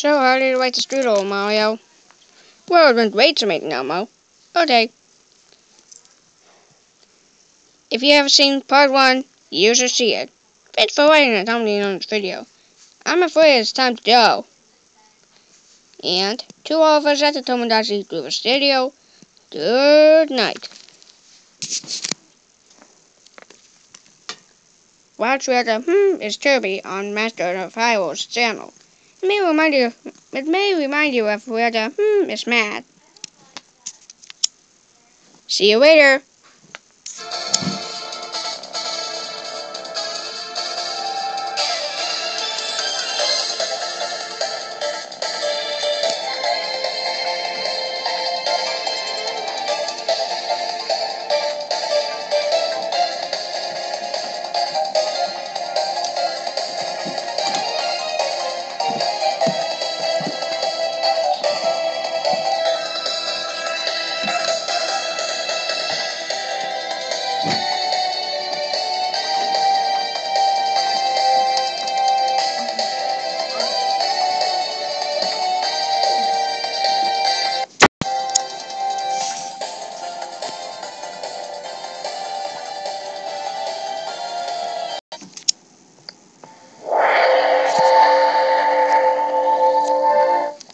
So did you like the strudel, Mario? Well, it went great to make Elmo. Okay. If you haven't seen part one, you should see it. Thanks for watching and commenting on this video. I'm afraid it's time to go. And to all of us at the Tomodachi Groove Studio, good night. Watch where the hmm is Kirby on Master of Hyrule's channel. It may remind you it may remind you of where the hmm is mad. See you later.